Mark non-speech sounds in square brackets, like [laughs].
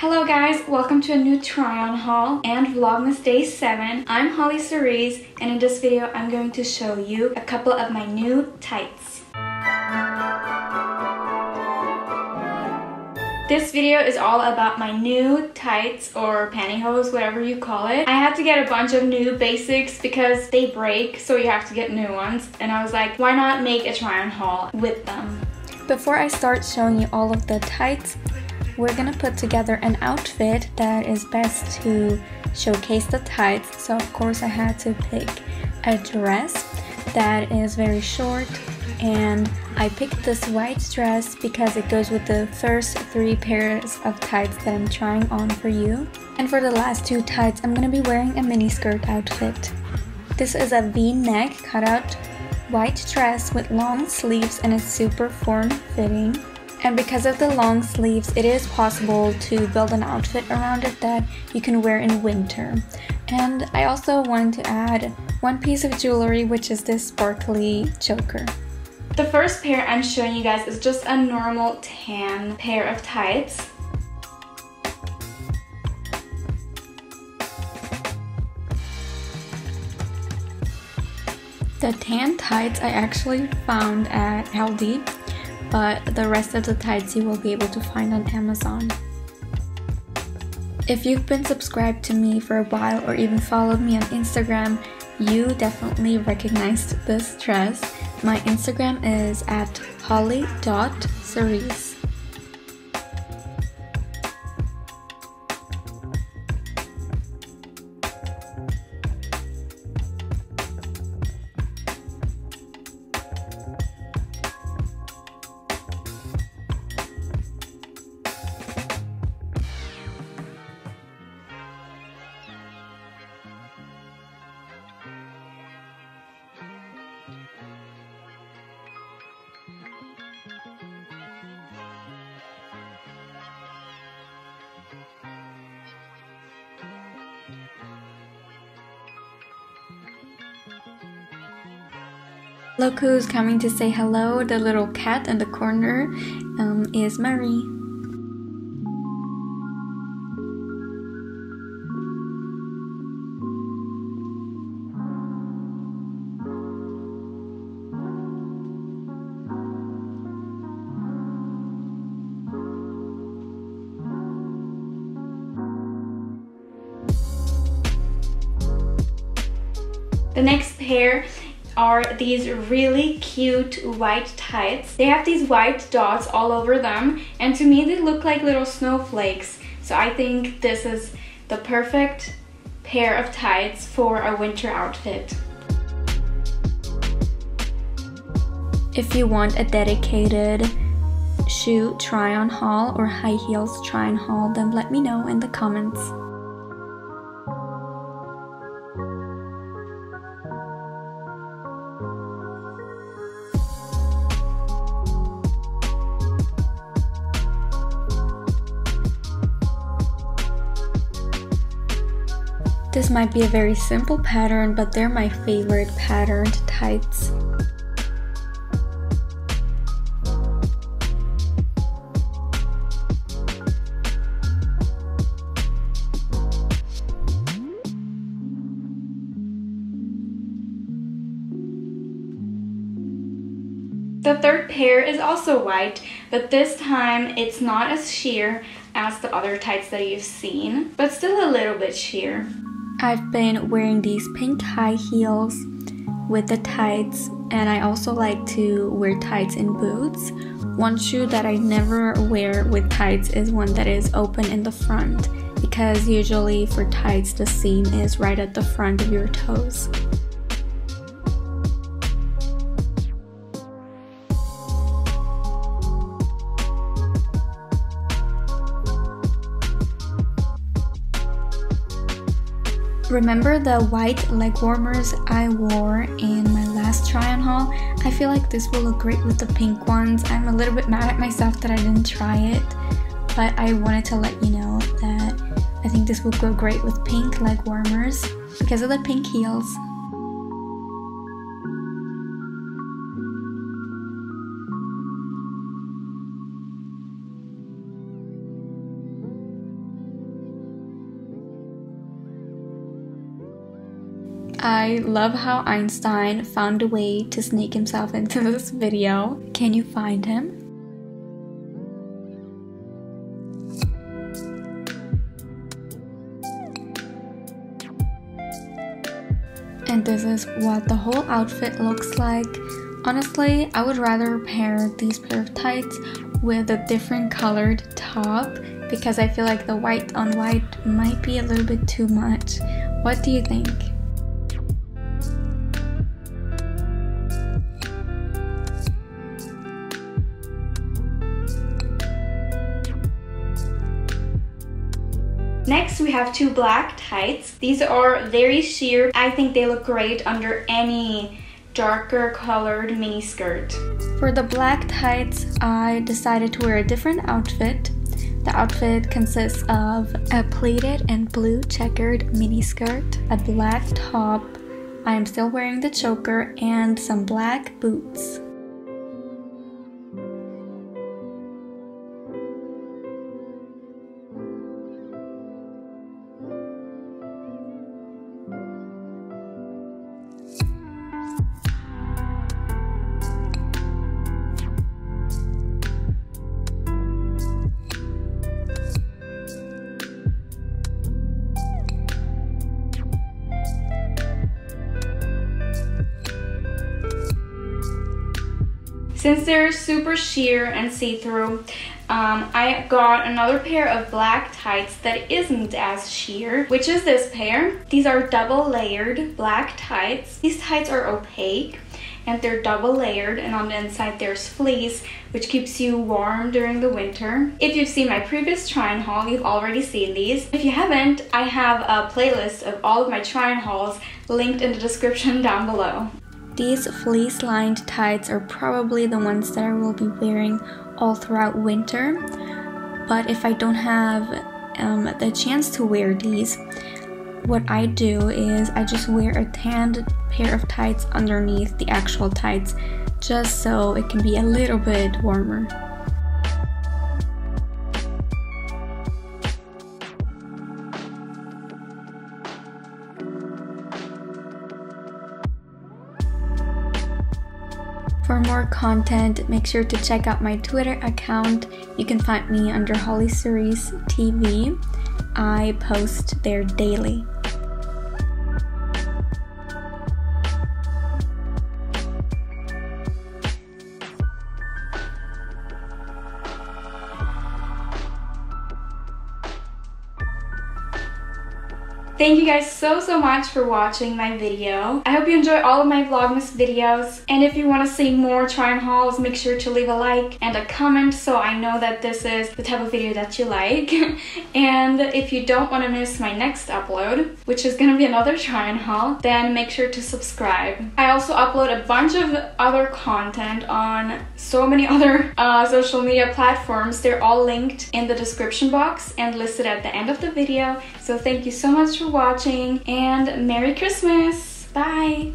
Hello guys, welcome to a new try-on haul and Vlogmas Day 7. I'm Holly Cerise and in this video I'm going to show you a couple of my new tights. This video is all about my new tights or pantyhose, whatever you call it. I had to get a bunch of new basics because they break, so you have to get new ones. And I was like, why not make a try-on haul with them? Before I start showing you all of the tights, we're gonna put together an outfit that is best to showcase the tights. So of course I had to pick a dress that is very short and I picked this white dress because it goes with the first three pairs of tights that I'm trying on for you. And for the last two tights, I'm gonna be wearing a mini skirt outfit. This is a v-neck cutout white dress with long sleeves and it's super form-fitting. And because of the long sleeves, it is possible to build an outfit around it that you can wear in winter. And I also want to add one piece of jewelry, which is this sparkly choker. The first pair I'm showing you guys is just a normal tan pair of tights. The tan tights I actually found at Aldi but the rest of the tights you will be able to find on Amazon. If you've been subscribed to me for a while or even followed me on Instagram, you definitely recognized this dress. My Instagram is at holly.cerise. Look who's coming to say hello. The little cat in the corner um, is Marie. The next pair are these really cute white tights. They have these white dots all over them and to me they look like little snowflakes. So I think this is the perfect pair of tights for a winter outfit. If you want a dedicated shoe try on haul or high heels try on haul then let me know in the comments. This might be a very simple pattern, but they're my favorite patterned tights. The third pair is also white, but this time it's not as sheer as the other tights that you've seen, but still a little bit sheer. I've been wearing these pink high heels with the tights and I also like to wear tights in boots. One shoe that I never wear with tights is one that is open in the front because usually for tights the seam is right at the front of your toes. Remember the white leg warmers I wore in my last try on haul? I feel like this will look great with the pink ones. I'm a little bit mad at myself that I didn't try it, but I wanted to let you know that I think this will go great with pink leg warmers because of the pink heels. I love how Einstein found a way to sneak himself into [laughs] this video. Can you find him? And this is what the whole outfit looks like. Honestly, I would rather pair these pair of tights with a different colored top because I feel like the white on white might be a little bit too much. What do you think? Have two black tights. These are very sheer. I think they look great under any darker colored mini skirt. For the black tights, I decided to wear a different outfit. The outfit consists of a pleated and blue checkered mini skirt, a black top, I am still wearing the choker, and some black boots. Since they're super sheer and see-through, um, I got another pair of black tights that isn't as sheer, which is this pair. These are double layered black tights. These tights are opaque and they're double layered and on the inside there's fleece which keeps you warm during the winter. If you've seen my previous try-on haul, you've already seen these. If you haven't, I have a playlist of all of my try-on hauls linked in the description [laughs] down below. These fleece-lined tights are probably the ones that I will be wearing all throughout winter. But if I don't have um, the chance to wear these, what I do is I just wear a tanned pair of tights underneath the actual tights just so it can be a little bit warmer. For more content, make sure to check out my Twitter account. You can find me under Holly Cerise TV. I post there daily. Thank you guys so, so much for watching my video. I hope you enjoy all of my Vlogmas videos. And if you want to see more try-on hauls, make sure to leave a like and a comment so I know that this is the type of video that you like. [laughs] and if you don't want to miss my next upload, which is going to be another try-on haul, then make sure to subscribe. I also upload a bunch of other content on so many [laughs] other uh, social media platforms. They're all linked in the description box and listed at the end of the video. So thank you so much watching and Merry Christmas! Bye!